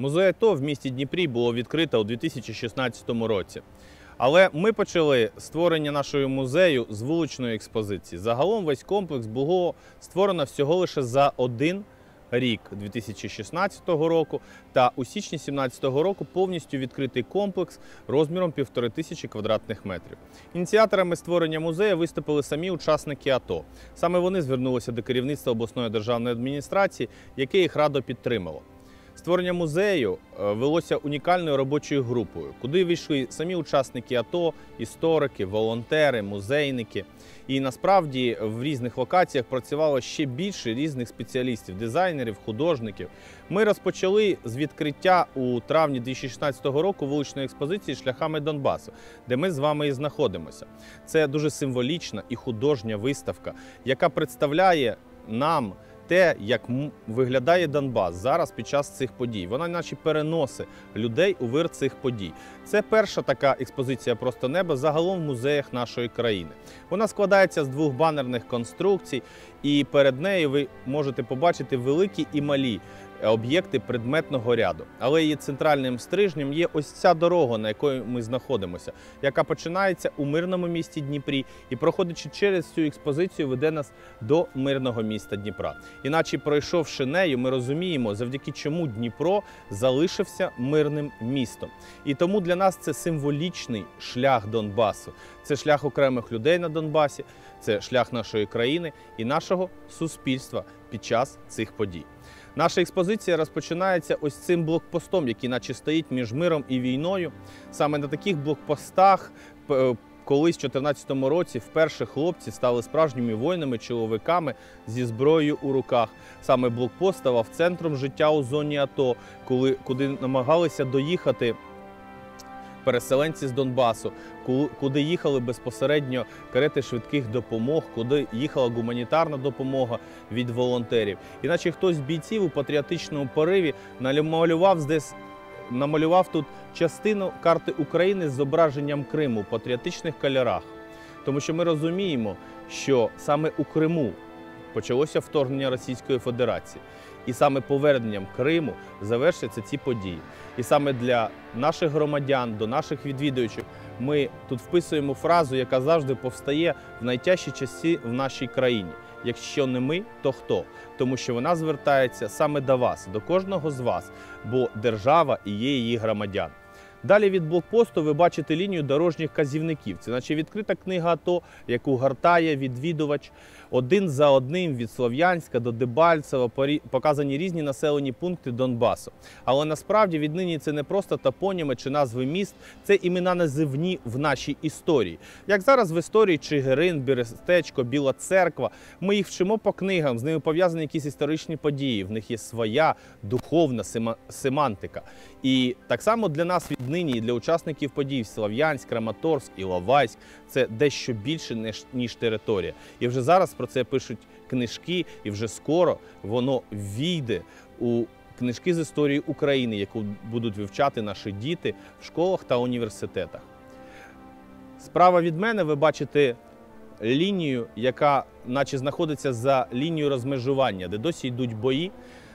Музей АТО в місті Дніпрі було відкрито у 2016 році. Але ми почали створення нашого музею з вуличної експозиції. Загалом весь комплекс було створено всього лише за один рік 2016 року. Та у січні 2017 року повністю відкритий комплекс розміром півтори тисячі квадратних метрів. Ініціаторами створення музею виступили самі учасники АТО. Саме вони звернулися до керівництва обласної державної адміністрації, яке їх радо підтримало. Створення музею е, велося унікальною робочою групою, куди війшли самі учасники АТО, історики, волонтери, музейники. І насправді в різних локаціях працювало ще більше різних спеціалістів, дизайнерів, художників. Ми розпочали з відкриття у травні 2016 року вуличної експозиції шляхами Донбасу, де ми з вами і знаходимося. Це дуже символічна і художня виставка, яка представляє нам те, як виглядає Донбас зараз під час цих подій. Вона наче переносить людей у вир цих подій. Це перша така експозиція просто неба загалом в музеях нашої країни. Вона складається з двох банерних конструкцій, і перед нею ви можете побачити великі і малі об'єкти предметного ряду. Але її центральним стрижнем є ось ця дорога, на якій ми знаходимося, яка починається у мирному місті Дніпрі і, проходячи через цю експозицію, веде нас до мирного міста Дніпра. Іначе, пройшовши нею, ми розуміємо, завдяки чому Дніпро залишився мирним містом. І тому для нас це символічний шлях Донбасу. Це шлях окремих людей на Донбасі, це шлях нашої країни і нашого суспільства під час цих подій. Наша експозиція розпочинається ось цим блокпостом, який наче стоїть між миром і війною. Саме на таких блокпостах колись в 2014 році вперше хлопці стали справжніми воїнами, чоловіками зі зброєю у руках. Саме блокпост ставав центром життя у зоні АТО, коли куди намагалися доїхати. Переселенці з Донбасу, ку- куди їхали безпосередньо карети швидких допомог, куди їхала гуманітарна допомога від волонтерів. Іначе хтось з бійців у патріотичному пориві намалював десь намалював тут частину карти України з зображенням Криму у патріотичних кольорах. Тому що ми розуміємо, що саме у Криму почалося вторгнення Російської Федерації. І саме поверненням Криму завершаться ці події. І саме для наших громадян, до наших відвідувачів, ми тут вписуємо фразу, яка завжди повстає в найтяжчі часи в нашій країні. Якщо не ми, то хто? Тому що вона звертається саме до вас, до кожного з вас, бо держава і є її громадян. Далі від блокпосту ви бачите лінію дорожніх казівників. Це наче відкрита книга АТО, яку гортає відвідувач. Один за одним від Слов'янська до Дебальцева показані різні населені пункти Донбасу. Але насправді віднині це не просто топоніми чи назви міст, це імена називні в нашій історії. Як зараз в історії Чигирин, Берестечко, Біла Церква, ми їх вчимо по книгам, з ними пов'язані якісь історичні події. В них є своя духовна семантика. І так само для нас віднині, і для учасників подій Слов'янськ, Краматорськ, Іловайськ це дещо більше ніж територія. І вже зараз про це пишуть книжки, і вже скоро воно війде у книжки з історії України, яку будуть вивчати наші діти в школах та університетах. Справа від мене ви бачите лінію, яка наче знаходиться за лінією розмежування, де досі йдуть бої,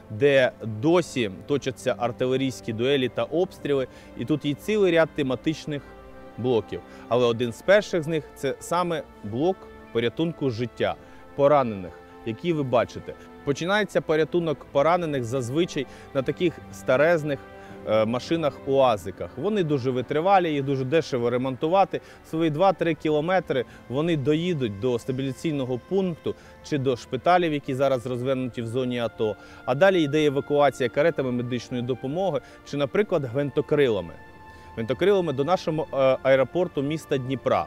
де досі точаться артилерійські дуелі та обстріли. І тут є цілий ряд тематичних блоків. Але один з перших з них це саме блок порятунку життя поранених, які ви бачите. Починається порятунок поранених зазвичай на таких старезних е, машинах-уазиках. Вони дуже витривалі, їх дуже дешево ремонтувати. Свої 2-3 кілометри вони доїдуть до стабіляційного пункту чи до шпиталів, які зараз розвернуті в зоні АТО. А далі йде евакуація каретами медичної допомоги чи, наприклад, гвинтокрилами. Гвинтокрилами до нашого е, аеропорту міста Дніпра.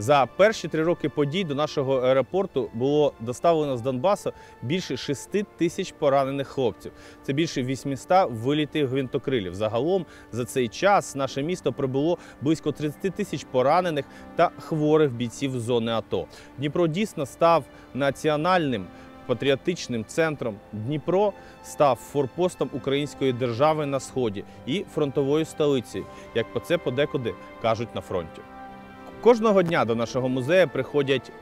За перші три роки подій до нашого аеропорту було доставлено з Донбасу більше 6 тисяч поранених хлопців. Це більше 800 вилітих гвинтокрилів. Загалом за цей час наше місто прибуло близько 30 тисяч поранених та хворих бійців зони АТО. Дніпро дійсно став національним. Патріотичним центром Дніпро став форпостом української держави на сході і фронтовою столицею, як по це подекуди кажуть на фронті. Кожного дня до нашого музею приходять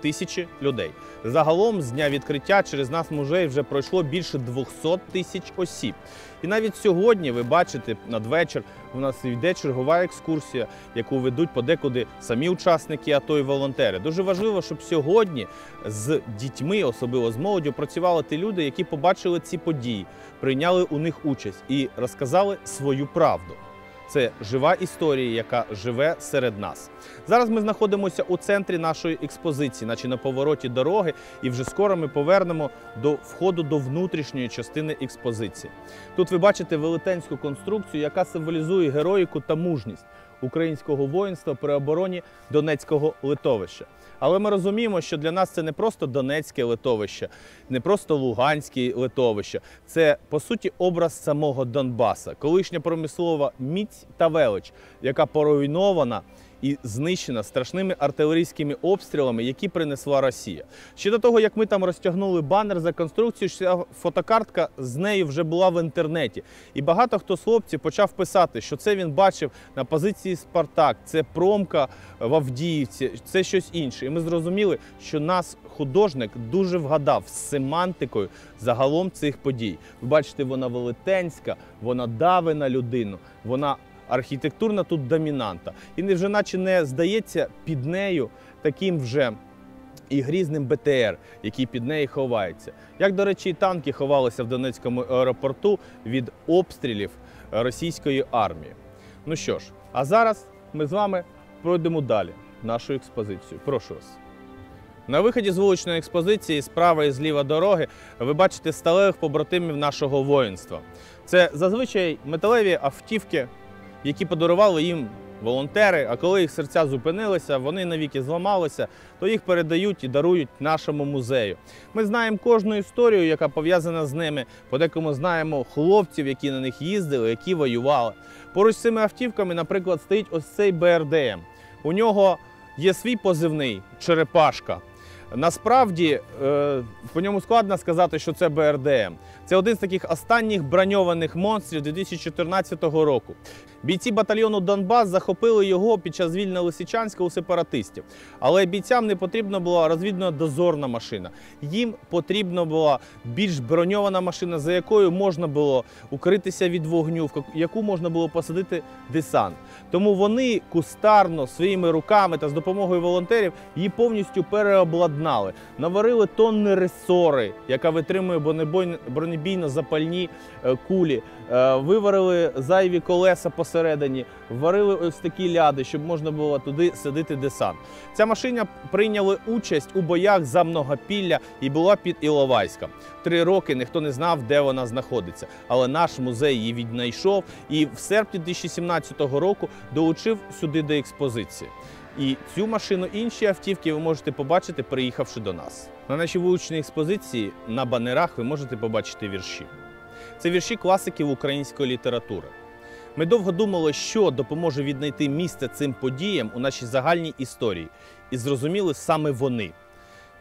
тисячі людей. Загалом з дня відкриття через нас музей вже пройшло більше 200 тисяч осіб. І навіть сьогодні ви бачите надвечір у нас йде чергова екскурсія, яку ведуть подекуди самі учасники, АТО і волонтери. Дуже важливо, щоб сьогодні з дітьми, особливо з молоддю, працювали ті люди, які побачили ці події, прийняли у них участь і розказали свою правду. Це жива історія, яка живе серед нас. Зараз ми знаходимося у центрі нашої експозиції, наче на повороті дороги, і вже скоро ми повернемо до входу до внутрішньої частини експозиції. Тут ви бачите велетенську конструкцію, яка символізує героїку та мужність українського воїнства при обороні Донецького литовища. Але ми розуміємо, що для нас це не просто Донецьке литовище, не просто Луганське литовище. Це по суті образ самого Донбаса, колишня промислова міць та велич, яка поруйнована і знищена страшними артилерійськими обстрілами, які принесла Росія. Ще до того, як ми там розтягнули банер за конструкцію, ця фотокартка з нею вже була в інтернеті. І багато хто з хлопців почав писати, що це він бачив на позиції Спартак, це промка в Авдіївці, це щось інше. І ми зрозуміли, що нас художник дуже вгадав з семантикою загалом цих подій. Ви бачите, вона велетенська, вона дави на людину, вона архітектурна тут домінанта. І вже наче не здається під нею таким вже і грізним БТР, який під нею ховається. Як, до речі, і танки ховалися в Донецькому аеропорту від обстрілів російської армії. Ну що ж, а зараз ми з вами пройдемо далі нашу експозицію. Прошу вас. На виході з вуличної експозиції справа і зліва дороги ви бачите сталевих побратимів нашого воїнства. Це зазвичай металеві автівки, які подарували їм волонтери. А коли їх серця зупинилися, вони навіки зламалися, то їх передають і дарують нашому музею. Ми знаємо кожну історію, яка пов'язана з ними. Подекому знаємо хлопців, які на них їздили, які воювали. Поруч з цими автівками, наприклад, стоїть ось цей БРДМ. У нього є свій позивний черепашка. Насправді е, по ньому складно сказати, що це БРДМ. Це один з таких останніх броньованих монстрів 2014 року. Бійці батальйону Донбас захопили його під час звільнення Лисичанська у сепаратистів. Але бійцям не потрібна була розвідна дозорна машина. Їм потрібна була більш броньована машина, за якою можна було укритися від вогню, в яку можна було посадити десант. Тому вони кустарно своїми руками та з допомогою волонтерів її повністю переобладнали, наварили тонни ресори, яка витримує бронебійно запальні е, кулі, виварили зайві колеса посередині, варили ось такі ляди, щоб можна було туди садити десант. Ця машина прийняла участь у боях за многопілля і була під Іловайськом. Три роки ніхто не знав, де вона знаходиться. Але наш музей її віднайшов і в серпні 2017 року долучив сюди до експозиції. І цю машину, інші автівки ви можете побачити, приїхавши до нас. На нашій вуличній експозиції на банерах ви можете побачити вірші. Це вірші класиків української літератури. Ми довго думали, що допоможе віднайти місце цим подіям у нашій загальній історії, і зрозуміли саме вони.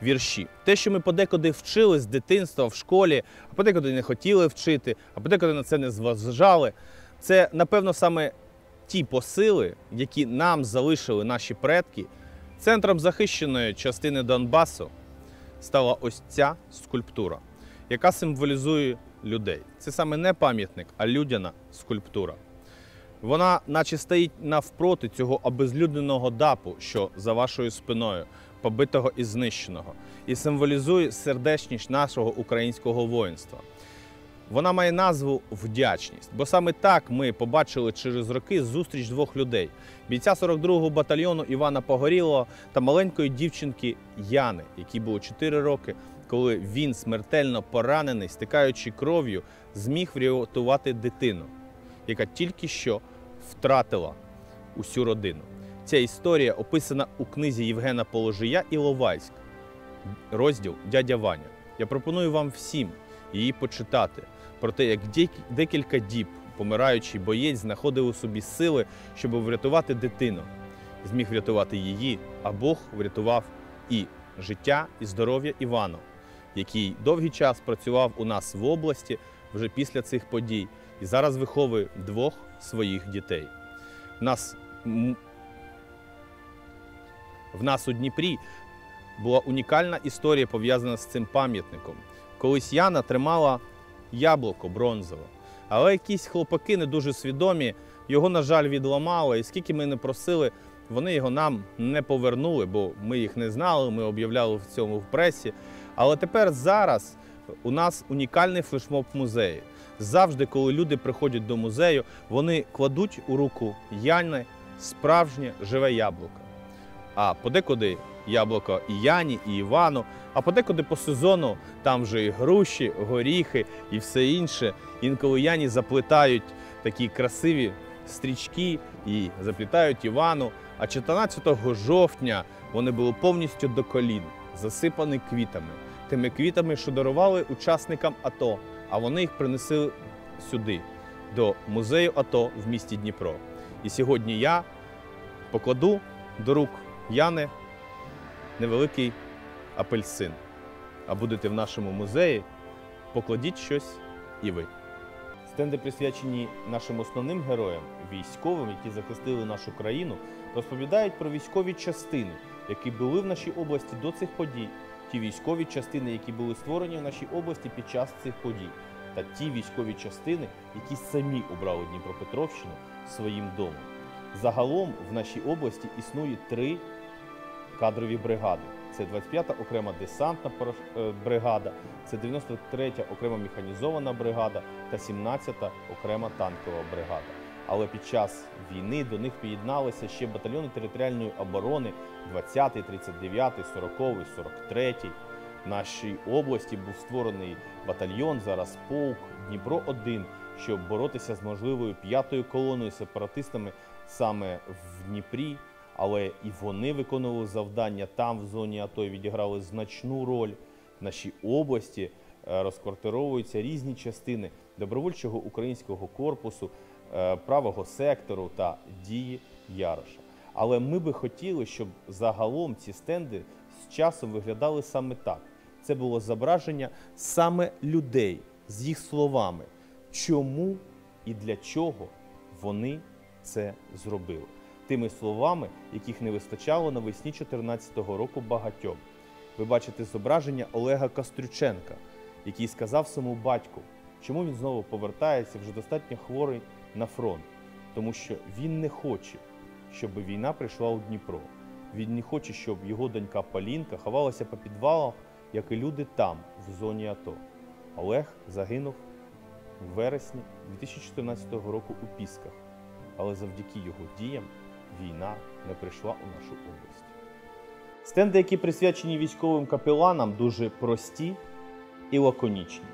Вірші. Те, що ми подекуди вчили з дитинства в школі, а подекуди не хотіли вчити, а подекуди на це не зважали. Це, напевно, саме ті посили, які нам залишили наші предки, центром захищеної частини Донбасу стала ось ця скульптура, яка символізує людей. Це саме не пам'ятник, а людяна скульптура. Вона, наче стоїть навпроти цього обезлюдненого дапу, що за вашою спиною, побитого і знищеного, і символізує сердечність нашого українського воїнства. Вона має назву вдячність, бо саме так ми побачили через роки зустріч двох людей: бійця 42-го батальйону Івана Погорілого та маленької дівчинки Яни, якій було 4 роки, коли він смертельно поранений, стикаючи кров'ю, зміг врятувати дитину, яка тільки що втратила усю родину. Ця історія описана у книзі Євгена Положия Іловайськ, розділ Дядя Ваня. Я пропоную вам всім її почитати про те, як декілька діб помираючий боєць знаходив у собі сили, щоб врятувати дитину. Зміг врятувати її, а Бог врятував і життя, і здоров'я Івану, який довгий час працював у нас в області вже після цих подій і зараз виховує двох своїх дітей. В нас в нас у Дніпрі була унікальна історія пов'язана з цим пам'ятником. Колись Яна тримала яблуко бронзове, але якісь хлопаки не дуже свідомі його, на жаль, відламали. І скільки ми не просили, вони його нам не повернули, бо ми їх не знали, ми об'являли в цьому в пресі. Але тепер зараз у нас унікальний флешмоб музею. Завжди, коли люди приходять до музею, вони кладуть у руку Яни справжнє живе яблуко. А подекуди яблуко і Яні, і Івану, а подекуди по сезону там вже і груші, горіхи і все інше. Інколи Яні заплетають такі красиві стрічки і заплітають Івану. А 14 жовтня вони були повністю до колін, засипані квітами, тими квітами, що дарували учасникам АТО, а вони їх принесли сюди, до музею АТО в місті Дніпро. І сьогодні я покладу до рук Яни невеликий апельсин. А будете в нашому музеї, покладіть щось і ви. Стенди присвячені нашим основним героям, військовим, які захистили нашу країну, розповідають про військові частини, які були в нашій області до цих подій, ті військові частини, які були створені в нашій області під час цих подій, та ті військові частини, які самі обрали Дніпропетровщину своїм домом. Загалом в нашій області існує три кадрові бригади. Це 25-та окрема десантна е, бригада, це 93-я окрема механізована бригада та 17-та окрема танкова бригада. Але під час війни до них приєдналися ще батальйони територіальної оборони 20-й, 39-й, 40-й, 43-й. В нашій області був створений батальйон, зараз полк Дніпро-1, щоб боротися з можливою п'ятою колоною сепаратистами саме в Дніпрі. Але і вони виконували завдання там, в зоні АТО, і відіграли значну роль. В нашій області е, розквартировуються різні частини добровольчого українського корпусу, правого сектору та дії Яроша. Але ми би хотіли, щоб загалом ці стенди з часом виглядали саме так. Це було зображення саме людей з їх словами, чому і для чого вони це зробили. Тими словами, яких не вистачало навесні 2014 року багатьом. Ви бачите зображення Олега Кострюченка, який сказав своєму батьку, чому він знову повертається вже достатньо хворий на фронт, тому що він не хоче, щоб війна прийшла у Дніпро. Він не хоче, щоб його донька Полінка ховалася по підвалах, як і люди там, в зоні АТО. Олег загинув в вересні 2014 року у Пісках, але завдяки його діям війна не прийшла у нашу область. Стенди, які присвячені військовим капеланам, дуже прості і лаконічні,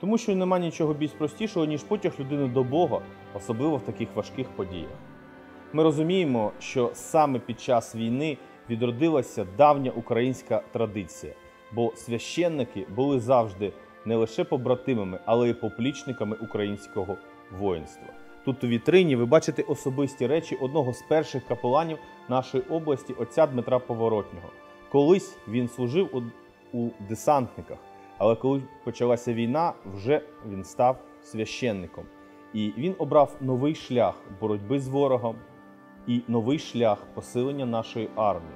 тому що нема нічого більш простішого, ніж потяг людини до Бога, особливо в таких важких подіях. Ми розуміємо, що саме під час війни відродилася давня українська традиція, бо священники були завжди не лише побратимами, але й поплічниками українського воїнства. Тут у вітрині ви бачите особисті речі одного з перших капеланів нашої області, отця Дмитра Поворотнього. Колись він служив у, десантниках, але коли почалася війна, вже він став священником. І він обрав новий шлях боротьби з ворогом і новий шлях посилення нашої армії.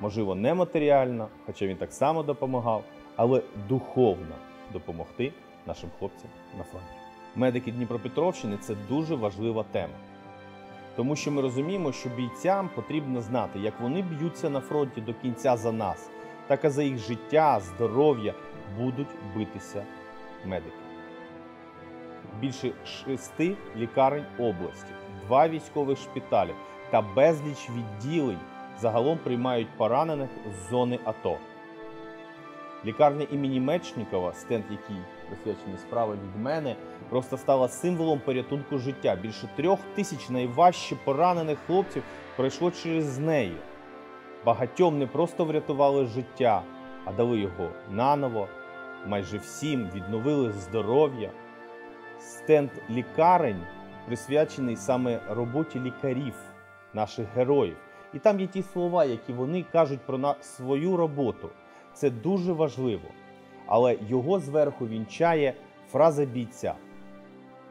Можливо, не матеріально, хоча він так само допомагав, але духовно допомогти нашим хлопцям на фронті. Медики Дніпропетровщини це дуже важлива тема. Тому що ми розуміємо, що бійцям потрібно знати, як вони б'ються на фронті до кінця за нас, так і за їх життя, здоров'я будуть битися медики. Більше шести лікарень області, два військових шпиталі та безліч відділень загалом приймають поранених з зони АТО. Лікарня імені Мечнікова, стенд, який присвячений справа від мене, просто стала символом порятунку життя. Більше трьох тисяч найважче поранених хлопців пройшло через неї. Багатьом не просто врятували життя, а дали його наново. Майже всім відновили здоров'я. Стенд лікарень присвячений саме роботі лікарів, наших героїв. І там є ті слова, які вони кажуть про свою роботу. Це дуже важливо. Але його зверху вінчає фраза бійця: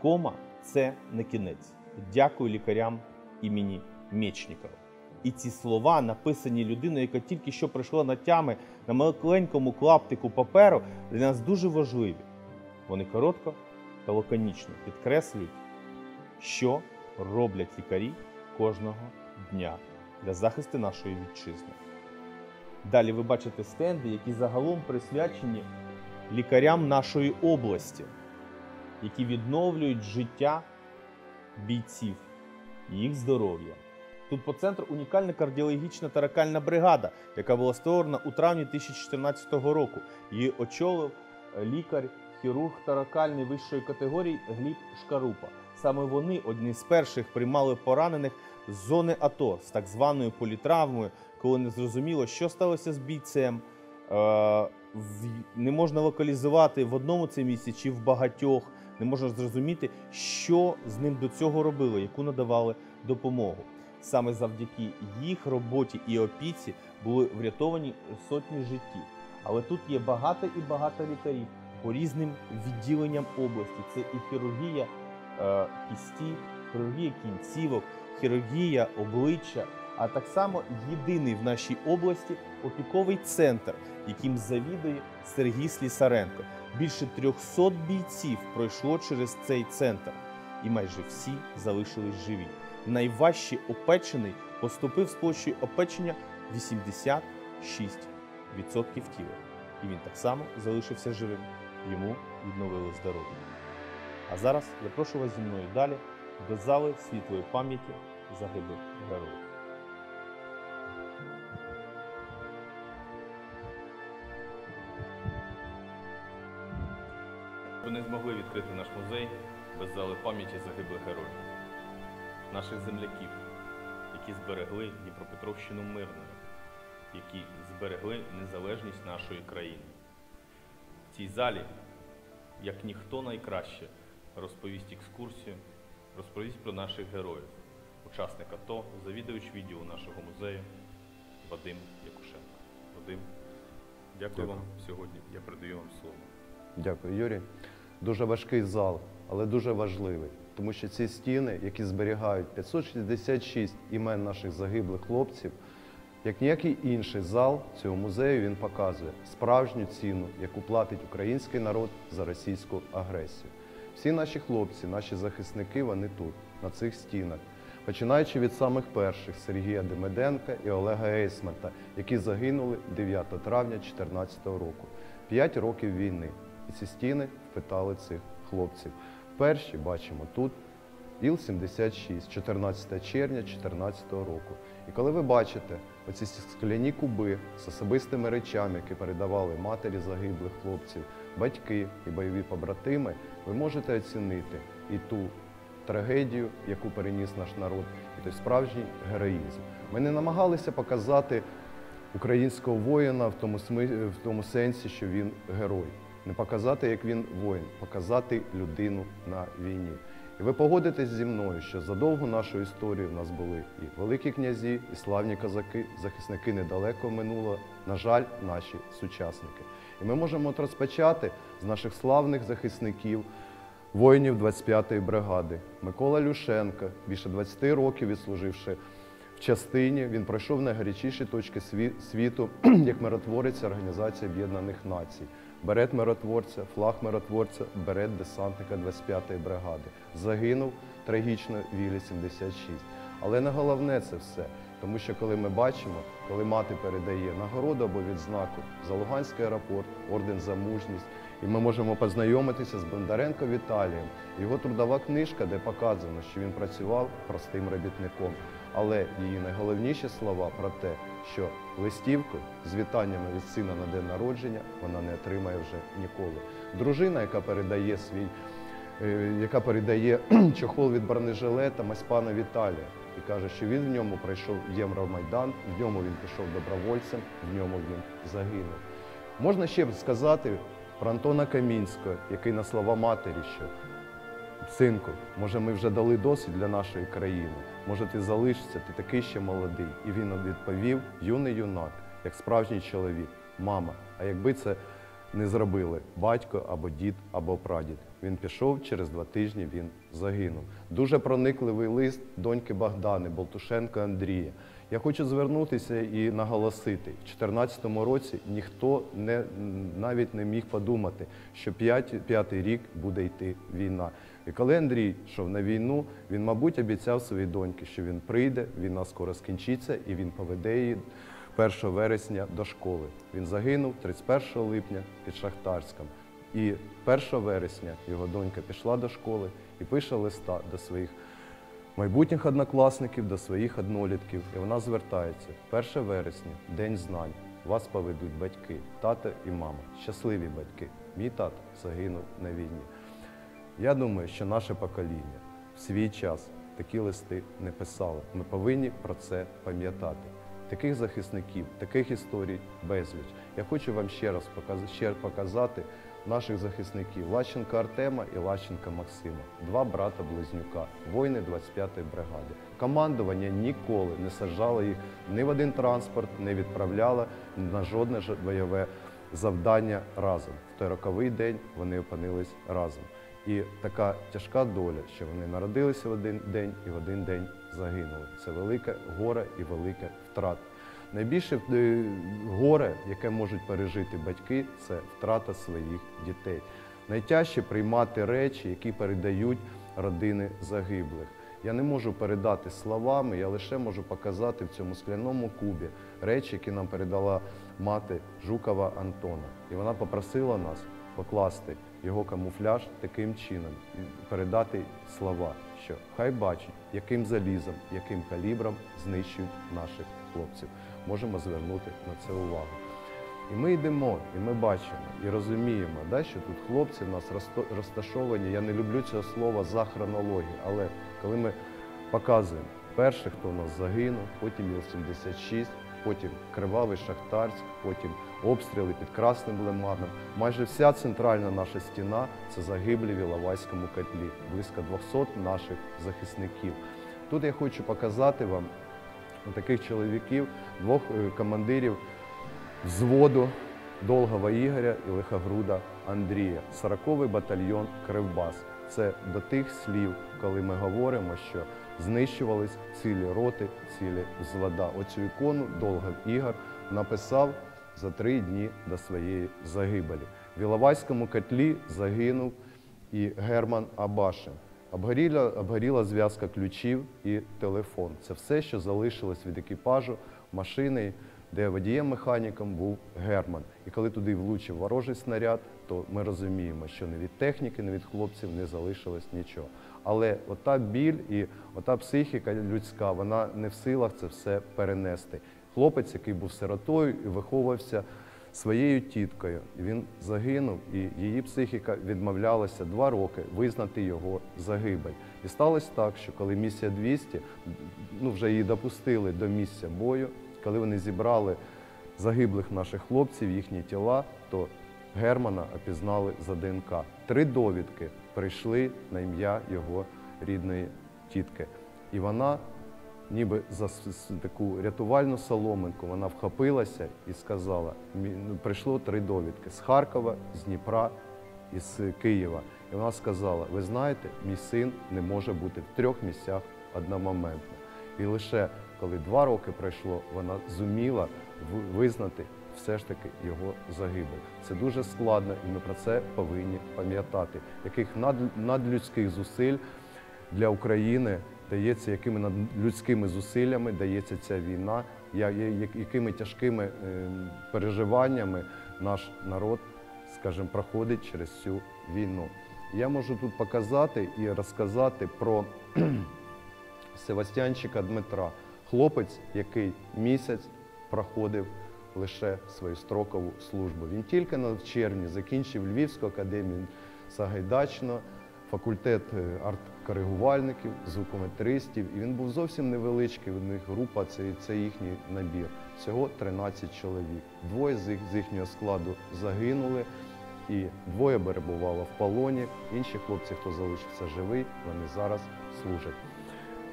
Кома це не кінець. Дякую лікарям імені Мечнікова. І ці слова, написані людиною, яка тільки що прийшла на тями на маленькому клаптику паперу, для нас дуже важливі. Вони коротко та лаконічно підкреслюють, що роблять лікарі кожного дня для захисту нашої вітчизни. Далі ви бачите стенди, які загалом присвячені лікарям нашої області, які відновлюють життя бійців, їх здоров'я. Тут по центру унікальна кардіологічна таракальна бригада, яка була створена у травні 2014 року. Її очолив е, лікар, хірург таракальний вищої категорії Гліб Шкарупа. Саме вони одні з перших приймали поранених з зони АТО з так званою політравмою, коли не зрозуміло, що сталося з бійцем. Е, Не можна локалізувати в одному це місці чи в багатьох. Не можна зрозуміти, що з ним до цього робили, яку надавали допомогу. Саме завдяки їх роботі і опіці були врятовані сотні життів. Але тут є багато і багато лікарів по різним відділенням області. Це і хірургія е, кісті, хірургія кінцівок, хірургія обличчя, а так само єдиний в нашій області опіковий центр, яким завідує Сергій Слісаренко. Більше 300 бійців пройшло через цей центр, і майже всі залишились живі. Найважче опечений поступив з площею опечення 86% тіла. І він так само залишився живим. Йому відновили здоров'я. А зараз я вас зі мною далі до зали світлої пам'яті загиблих героїв. Ми не змогли відкрити наш музей без зали пам'яті загиблих героїв, наших земляків, які зберегли Дніпропетровщину мирною, які зберегли незалежність нашої країни. В цій залі, як ніхто найкраще, розповість екскурсію, розповість про наших героїв, учасник АТО, завідувач відділу нашого музею Вадим Якушенко. Вадим, дякую Дякую. вам сьогодні. Я передаю вам слово. Дякую, Юрій. Дуже важкий зал, але дуже важливий, тому що ці стіни, які зберігають 566 імен наших загиблих хлопців, як ніякий інший зал цього музею, він показує справжню ціну, яку платить український народ за російську агресію. Всі наші хлопці, наші захисники, вони тут, на цих стінах. Починаючи від самих перших Сергія Демиденка і Олега Ейсмерта, які загинули 9 травня 2014 року. П'ять років війни. І ці стіни впитали цих хлопців. Перші бачимо тут Іл-76, 14 червня 2014 року. І коли ви бачите оці скляні куби з особистими речами, які передавали матері загиблих хлопців, батьки і бойові побратими, ви можете оцінити і ту трагедію, яку переніс наш народ, і той справжній героїзм. Ми не намагалися показати українського воїна в тому, в тому сенсі, що він герой. Не показати, як він воїн, показати людину на війні. І ви погодитесь зі мною, що задовго нашої історії в нас були і великі князі, і славні козаки, захисники недалеко минуло, на жаль, наші сучасники. І ми можемо от розпочати з наших славних захисників, воїнів 25-ї бригади. Микола Люшенко, більше 20 років відслуживши в частині, він пройшов найгарячіші точки світу як миротворець Організації Об'єднаних Націй. Берет миротворця, флаг миротворця, берет десантника 25-ї бригади. Загинув трагічно Вілі 76. Але не головне це все. Тому що коли ми бачимо, коли мати передає нагороду або відзнаку за Луганський аеропорт, орден за мужність, і ми можемо познайомитися з Бондаренко Віталієм, його трудова книжка, де показано, що він працював простим робітником. Але її найголовніші слова про те, що листівку з вітаннями від сина на день народження вона не отримає вже ніколи. Дружина, яка передає свій, е, яка передає чохол від бронежилета Маспана Віталія і каже, що він в ньому пройшов Євромайдан, в ньому він пішов добровольцем, в ньому він загинув. Можна ще сказати про Антона Камінського, який на слова матері, що Синку, може, ми вже дали досвід для нашої країни. Може, ти залишишся, ти такий ще молодий. І він відповів: юний юнак, як справжній чоловік, мама. А якби це не зробили батько або дід, або прадід. Він пішов через два тижні. Він загинув. Дуже проникливий лист доньки Богдани, Болтушенка Андрія, Я хочу звернутися і наголосити, в 2014 році ніхто не, навіть не міг подумати, що п'ятий рік буде йти війна. І коли Андрій йшов на війну, він, мабуть, обіцяв своїй доньці, що він прийде, війна скоро скінчиться, і він поведе її 1 вересня до школи. Він загинув 31 липня під Шахтарськом. І 1 вересня його донька пішла до школи і пише листа до своїх майбутніх однокласників, до своїх однолітків. І вона звертається 1 вересня, День знань. Вас поведуть батьки, тато і мама. Щасливі батьки. Мій тато загинув на війні. Я думаю, що наше покоління в свій час такі листи не писало. Ми повинні про це пам'ятати. Таких захисників, таких історій безліч. Я хочу вам ще раз показ- ще показати наших захисників Лащенка Артема і Лащенка Максима, два брата-близнюка, воїни 25-ї бригади. Командування ніколи не саджало їх ні в один транспорт, не відправляло на жодне бойове завдання разом. В той роковий день вони опинились разом. І така тяжка доля, що вони народилися в один день і в один день загинули. Це велике горе і велика втрата. Найбільше е, горе, яке можуть пережити батьки, це втрата своїх дітей. Найтяжче приймати речі, які передають родини загиблих. Я не можу передати словами, я лише можу показати в цьому скляному кубі речі, які нам передала мати Жукова Антона. І вона попросила нас покласти його камуфляж таким чином передати слова, що хай бачить, яким залізом, яким калібром знищують наших хлопців. Можемо звернути на це увагу. І ми йдемо, і ми бачимо, і розуміємо, да, що тут хлопці в нас розташовані. Я не люблю цього слова за хронологію, але коли ми показуємо перший, хто у нас загинув, потім Іл-76, потім Кривавий Шахтарськ, потім обстріли під Красним Лиманом. Майже вся центральна наша стіна це загиблі в Іловайському котлі, близько 200 наших захисників. Тут я хочу показати вам таких чоловіків, двох е, командирів взводу Долгова Ігоря і Лихогруда Андрія, 40-й батальйон Кривбас. Це до тих слів, коли ми говоримо, що знищувались цілі роти, цілі взвода. Оцю ікону Долгов Ігор написав за три дні до своєї загибелі. В Іловайському котлі загинув і Герман Абашин. Обгоріла, обгоріла зв'язка ключів і телефон. Це все, що залишилось від екіпажу машини, де водієм-механіком був Герман. І коли туди влучив ворожий снаряд, то ми розуміємо, що не від техніки, не від хлопців не залишилось нічого. Але ота біль і ота психіка людська, вона не в силах це все перенести. Хлопець, який був сиротою і виховувався своєю тіткою. Він загинув, і її психіка відмовлялася два роки визнати його загибель. І сталося так, що коли місія 200, ну вже її допустили до місця бою, коли вони зібрали загиблих наших хлопців, їхні тіла, то Германа опізнали за ДНК. Три довідки прийшли на ім'я його рідної тітки. І вона ніби за таку рятувальну соломинку вона вхопилася і сказала: ну, прийшло три довідки з Харкова, з Дніпра і з Києва. І вона сказала: ви знаєте, мій син не може бути в трьох місцях одномоментно. І лише коли два роки пройшло, вона зуміла визнати все ж таки його загибель. Це дуже складно, і ми про це повинні пам'ятати, яких над- надлюдських зусиль для України дається, якими надлюдськими зусиллями дається ця війна, якими тяжкими е, переживаннями наш народ, скажімо, проходить через цю війну. Я можу тут показати і розказати про Севастянчика Дмитра, хлопець, який місяць проходив лише свою строкову службу. Він тільки на червні закінчив Львівську академію Сагайдачно, факультет е, арт-коригувальників, звукометристів. І він був зовсім невеличкий. У них група це, це їхній набір. Всього 13 чоловік. Двоє з, їх, з їхнього складу загинули, і двоє перебувало в полоні. Інші хлопці, хто залишився живий, вони зараз служать.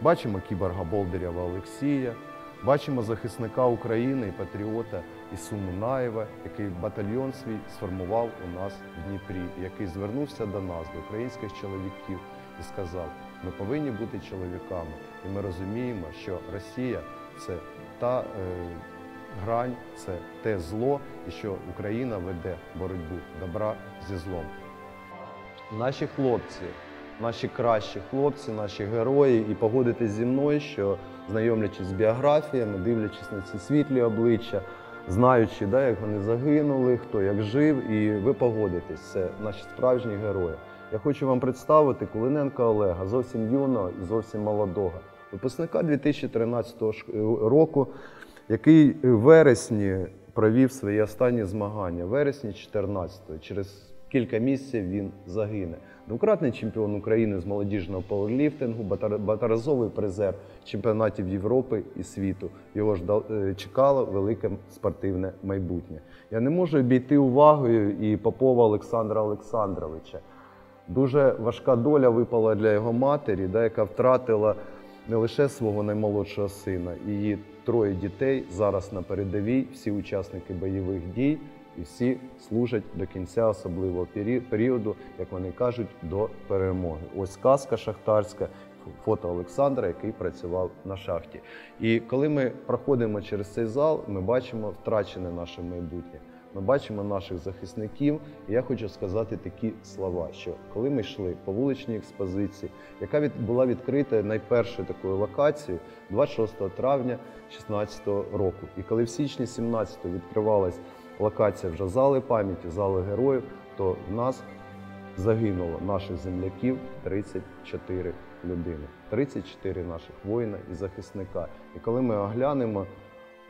Бачимо кіборга Болдирєва Олексія, бачимо захисника України і патріота Ісу Мунаєва, який батальйон свій сформував у нас в Дніпрі, який звернувся до нас, до українських чоловіків, і сказав: ми повинні бути чоловіками. І ми розуміємо, що Росія це та е, грань це те зло, і що Україна веде боротьбу добра зі злом. Наші хлопці, наші кращі хлопці, наші герої, і погодитись зі мною, що знайомлячись з біографіями, дивлячись на ці світлі обличчя, знаючи, да, як вони загинули, хто як жив, і ви погодитесь, це наші справжні герої. Я хочу вам представити Кулиненка Олега, зовсім юного і зовсім молодого, випускника 2013 ш- року, який в вересні провів свої останні змагання. Вересні 14-го. Через кілька місяців він загине. Двократний чемпіон України з молодіжного пауерліфтингу, батар- багаторазовий призер чемпіонатів Європи і світу. Його ж е, чекало велике спортивне майбутнє. Я не можу обійти увагою і Попова Олександра Олександровича. Дуже важка доля випала для його матері, да, яка втратила не лише свого наймолодшого сина, її троє дітей зараз на передовій, всі учасники бойових дій, і всі служать до кінця особливого пері- періоду, як вони кажуть, до перемоги. Ось казка шахтарська, фото Олександра, який працював на шахті. І коли ми проходимо через цей зал, ми бачимо втрачене наше майбутнє. Ми бачимо наших захисників. І я хочу сказати такі слова: що коли ми йшли по вуличній експозиції, яка від, була відкрита найпершою такою локацією 26 травня 2016 року. І коли в січні 17 відкривалась локація вже зали пам'яті, зали героїв, то в нас загинуло наших земляків 34 людини, 34 наших воїна і захисника. І коли ми оглянемо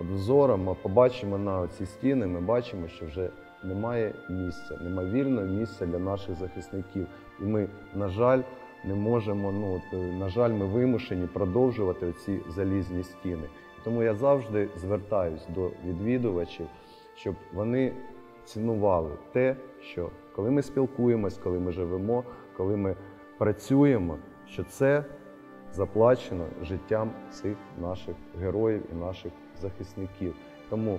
взором, ми побачимо на ці стіни, ми бачимо, що вже немає місця, немає вільного місця для наших захисників. І ми, на жаль, не можемо, ну е, на жаль, ми вимушені продовжувати ці залізні стіни. Тому я завжди звертаюсь до відвідувачів, щоб вони цінували те, що коли ми спілкуємось, коли ми живемо, коли ми працюємо, що це заплачено життям цих наших героїв і наших захисників. Тому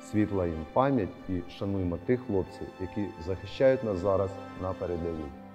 світла їм пам'ять і шануємо тих хлопців, які захищають нас зараз на передовій.